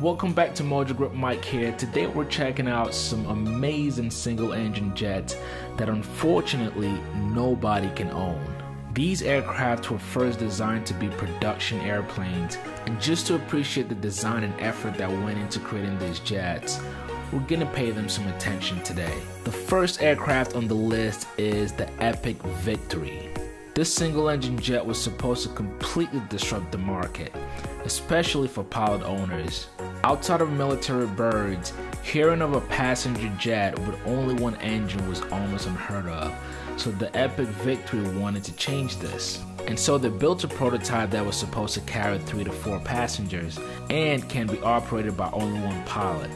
Welcome back to Mojo Grip Mike here. Today we're checking out some amazing single engine jets that unfortunately nobody can own. These aircraft were first designed to be production airplanes, and just to appreciate the design and effort that went into creating these jets, we're gonna pay them some attention today. The first aircraft on the list is the Epic Victory. This single engine jet was supposed to completely disrupt the market, especially for pilot owners. Outside of military birds, hearing of a passenger jet with only one engine was almost unheard of, so the Epic Victory wanted to change this. And so they built a prototype that was supposed to carry 3 to 4 passengers and can be operated by only one pilot.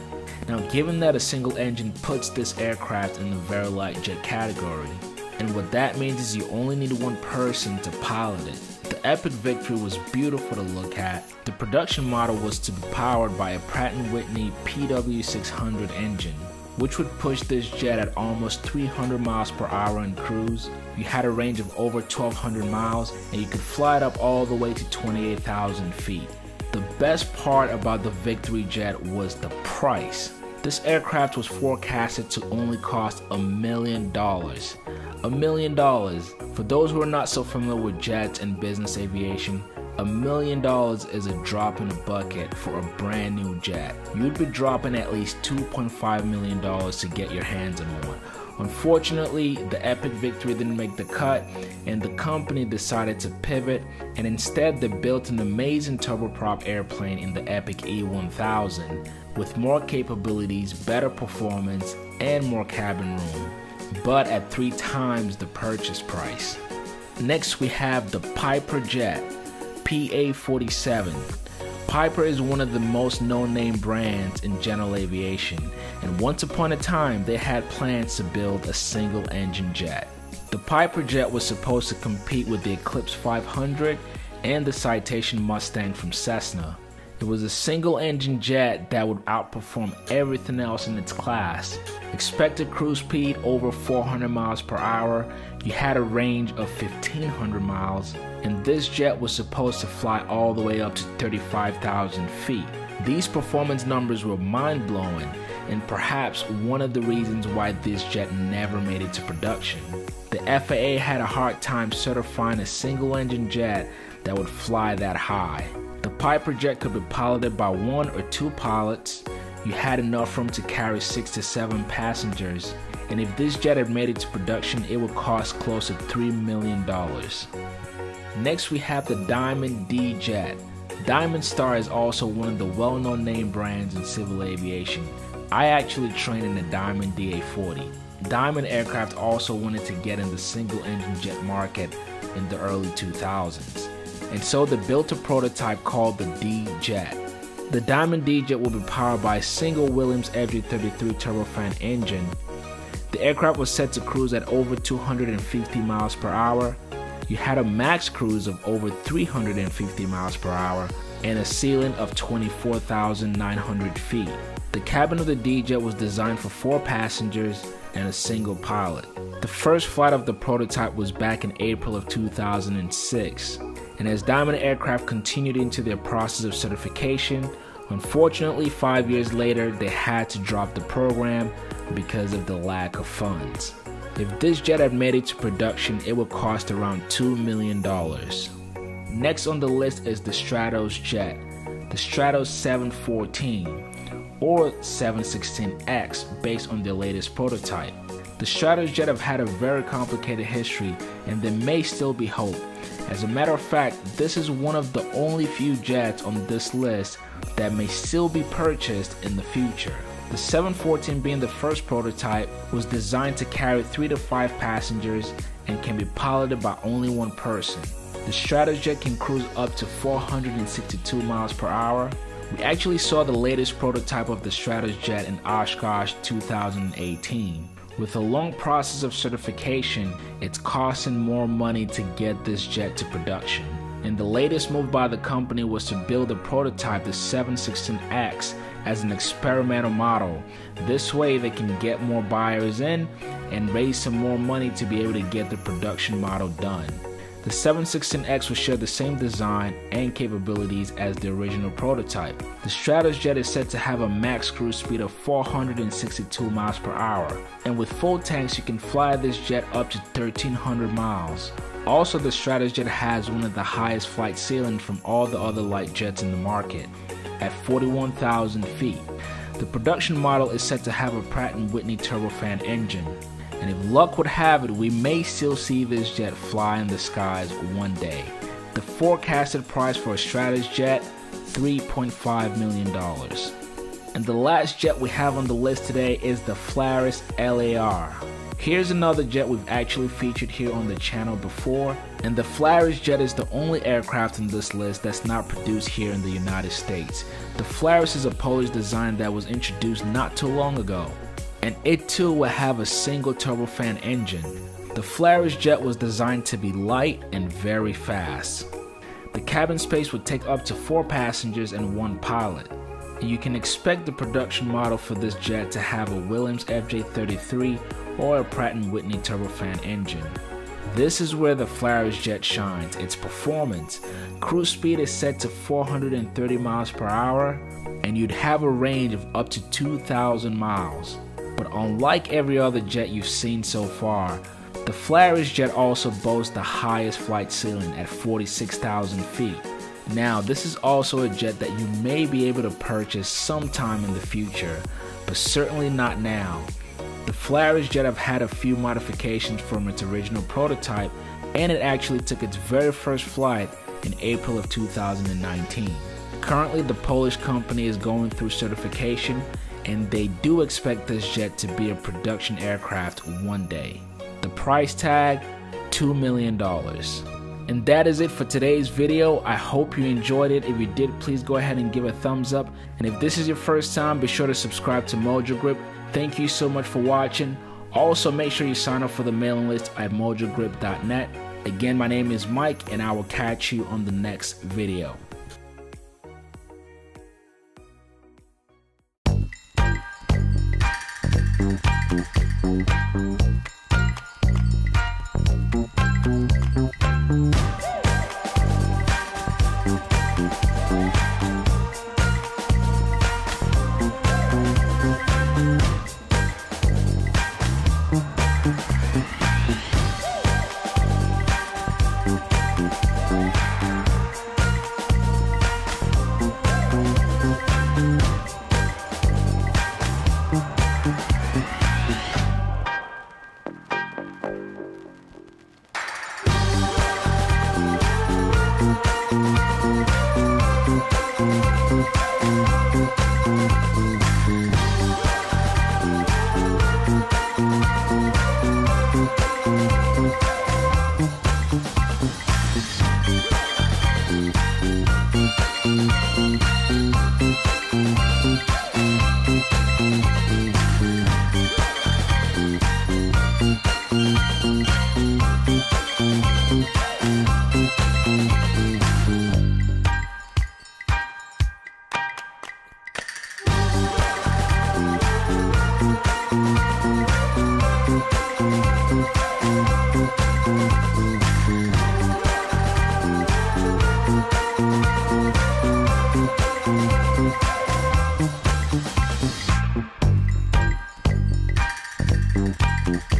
Now, given that a single engine puts this aircraft in the very light jet category, and what that means is you only need one person to pilot it. Epic Victory was beautiful to look at. The production model was to be powered by a Pratt & Whitney PW600 engine, which would push this jet at almost 300 miles per hour in cruise. You had a range of over 1200 miles and you could fly it up all the way to 28,000 feet. The best part about the Victory jet was the price. This aircraft was forecasted to only cost a million dollars. A million dollars. For those who are not so familiar with jets and business aviation, a million dollars is a drop in a bucket for a brand new jet. You'd be dropping at least $2.5 million to get your hands on one. Unfortunately, the Epic Victory didn't make the cut, and the company decided to pivot and instead they built an amazing turboprop airplane in the Epic E1000 with more capabilities, better performance, and more cabin room, but at three times the purchase price. Next, we have the Piper Jet PA 47. Piper is one of the most known name brands in general aviation, and once upon a time they had plans to build a single engine jet. The Piper jet was supposed to compete with the Eclipse 500 and the Citation Mustang from Cessna. It was a single engine jet that would outperform everything else in its class. Expected cruise speed over 400 miles per hour, you had a range of 1500 miles, and this jet was supposed to fly all the way up to 35,000 feet. These performance numbers were mind blowing, and perhaps one of the reasons why this jet never made it to production. The FAA had a hard time certifying a single engine jet that would fly that high. The Piper jet could be piloted by one or two pilots. You had enough room to carry six to seven passengers, and if this jet had made it to production, it would cost close to $3 million. Next, we have the Diamond D Jet. Diamond Star is also one of the well known name brands in civil aviation. I actually trained in the Diamond DA 40. Diamond Aircraft also wanted to get in the single engine jet market in the early 2000s and so they built a prototype called the D-Jet. The Diamond D-Jet will be powered by a single Williams FJ33 turbofan engine. The aircraft was set to cruise at over 250 miles per hour. You had a max cruise of over 350 miles per hour and a ceiling of 24,900 feet. The cabin of the D-Jet was designed for four passengers and a single pilot. The first flight of the prototype was back in April of 2006 and as Diamond Aircraft continued into their process of certification, unfortunately, five years later, they had to drop the program because of the lack of funds. If this jet had made it to production, it would cost around $2 million. Next on the list is the Stratos jet, the Stratos 714 or 716X based on their latest prototype. The Stratos jet have had a very complicated history and there may still be hope. As a matter of fact, this is one of the only few jets on this list that may still be purchased in the future. The 714 being the first prototype was designed to carry 3 to 5 passengers and can be piloted by only one person. The Stratos jet can cruise up to 462 miles per hour. We actually saw the latest prototype of the Stratos jet in Oshkosh 2018. With a long process of certification, it's costing more money to get this jet to production. And the latest move by the company was to build a prototype, the 716X, as an experimental model. This way, they can get more buyers in and raise some more money to be able to get the production model done. The 716X will share the same design and capabilities as the original prototype. The Stratos jet is said to have a max cruise speed of 462 miles per hour, and with full tanks you can fly this jet up to 1300 miles. Also, the Stratos jet has one of the highest flight ceilings from all the other light jets in the market, at 41,000 feet. The production model is set to have a Pratt & Whitney turbofan engine, and if luck would have it, we may still see this jet fly in the skies one day. The forecasted price for a Stratos jet, $3.5 million. And the last jet we have on the list today is the Flaris LAR. Here's another jet we've actually featured here on the channel before, and the Flaris jet is the only aircraft in this list that's not produced here in the United States. The Flaris is a Polish design that was introduced not too long ago and it too will have a single turbofan engine. The Flaris jet was designed to be light and very fast. The cabin space would take up to four passengers and one pilot. You can expect the production model for this jet to have a Williams FJ33 or a Pratt & Whitney turbofan engine. This is where the Flaris jet shines, its performance. Cruise speed is set to 430 miles per hour, and you'd have a range of up to 2,000 miles. But unlike every other jet you've seen so far, the Flaris jet also boasts the highest flight ceiling at 46,000 feet. Now, this is also a jet that you may be able to purchase sometime in the future, but certainly not now. The Flaris jet have had a few modifications from its original prototype, and it actually took its very first flight in April of 2019. Currently, the Polish company is going through certification and they do expect this jet to be a production aircraft one day. The price tag $2 million. And that is it for today's video. I hope you enjoyed it. If you did, please go ahead and give a thumbs up. And if this is your first time, be sure to subscribe to Mojo Grip. Thank you so much for watching. Also, make sure you sign up for the mailing list at mojogrip.net. Again, my name is Mike, and I will catch you on the next video. Música